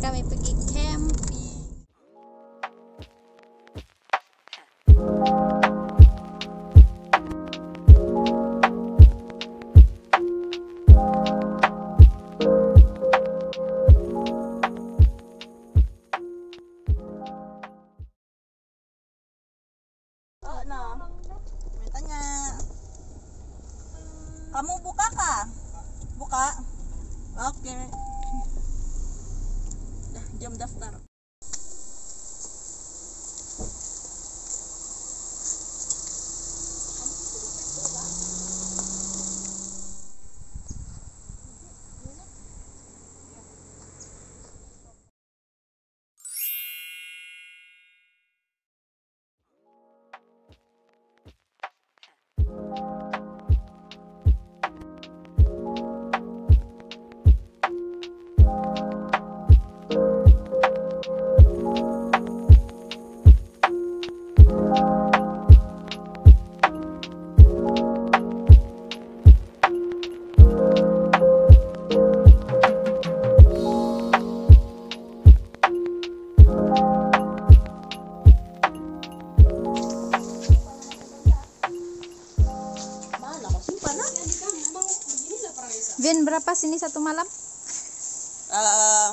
kami pergi camping. Berapa sini satu malam? Eh,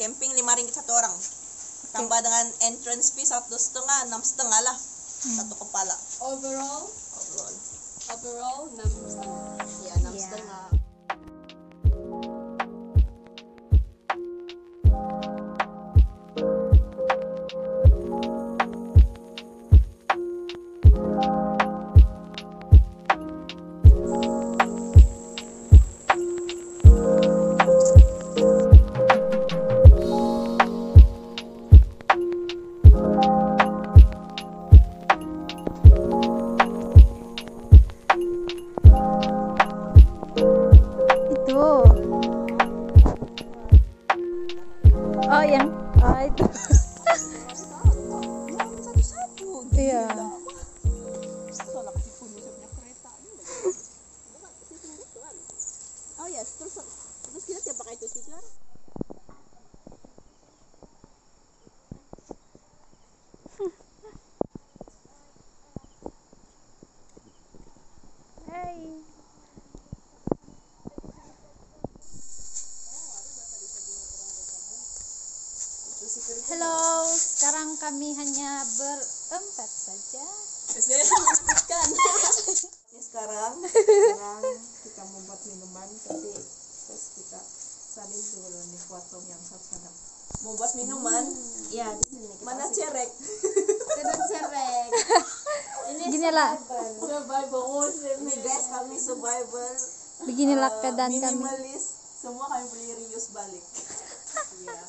camping lima ringgit satu orang. Tambah dengan entrance fee satu setengah, enam setengah lah. Satu kepala. Overall, Overall. overall enam setengah. Ya enam Iya. setengah. Kami hanya berempat saja. Kan. Ini sekarang, sekarang kita membuat minuman, tapi terus kita salin dulu nih foto yang satu sana. Mau buat minuman? Ya di sini. kita Mana kasih. cerek? Tidak cerek. Gini lah, Survival. Ini guys, kami survival. beginilah eh, keadaan kami. minimalis. Semua kami beli reuse balik. Iya.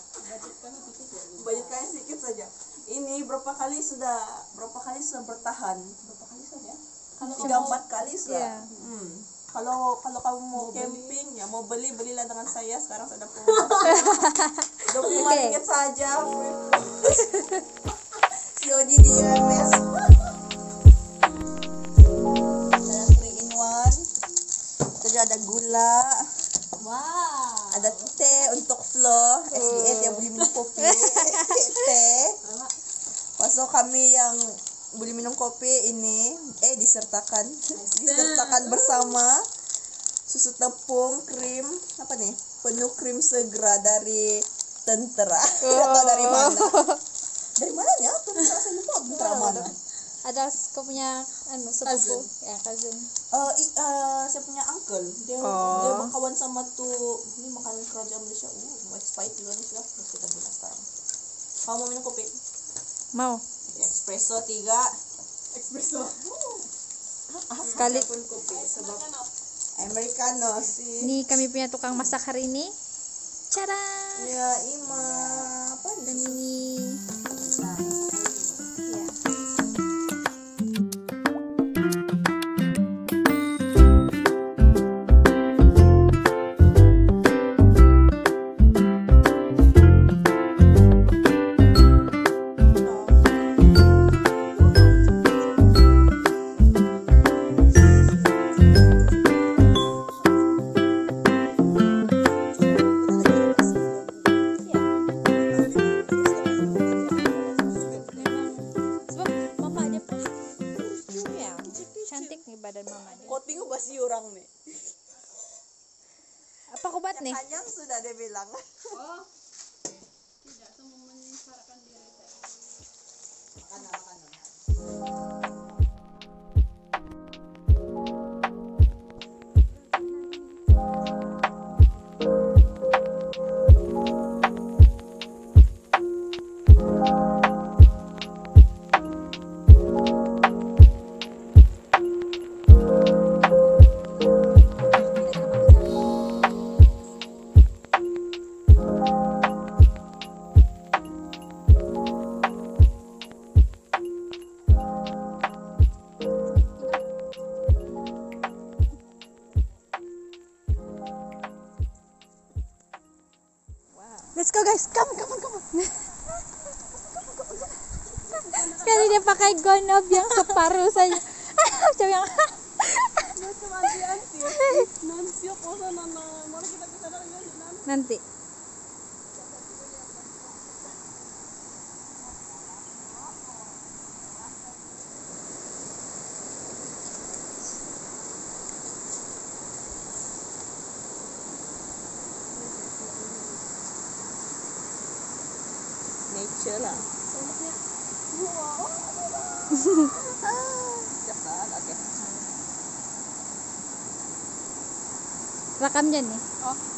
Budget kami sedikit saja. Ini berapa kali sudah berapa kali sudah bertahan? Berapa kali saja? Tiga empat kali sudah. Iya. Hmm. Kalau kalau kamu mau camping ya mau beli belilah dengan saya sekarang sudah promo. Dua puluh lima ringgit saja. COD dia mes. Ada three in one. Terus ada gula. Wow. Ada teh untuk flow. SDA yang beli minum kopi. teh. Masuk kami yang beli minum kopi ini eh disertakan disertakan bersama susu tepung krim apa nih penuh krim segera dari tentara atau dari mana dari mana ya tentara saya lupa tentara mana Ada kau punya anu sepupu, ya cousin. Eh, i- eh, saya punya uncle. Dia Oh. dia berkawan sama tuh ini makanan kerajaan Malaysia. Uh expired juga nih sudah. Terus kita buka sekarang kamu mau minum kopi? Mau. Espresso tiga. Espresso. sekali. Pun kopi sebab americano sih Ini kami punya tukang masak hari ini. Cara. ya ima. Apa Dan ini badan mamanya. Kau tengok basi orang nih. Apa kubat nih? Kanyang sudah dia bilang. Oh. Tidak semua menyengsarakan diri saya. Let's go guys. Come on, come on, come on. Kali dia pakai gonob yang separuh saja. Macam yang. Nanti Lah. Wow. Jangan, oke. Rekam dyan nih. Oh.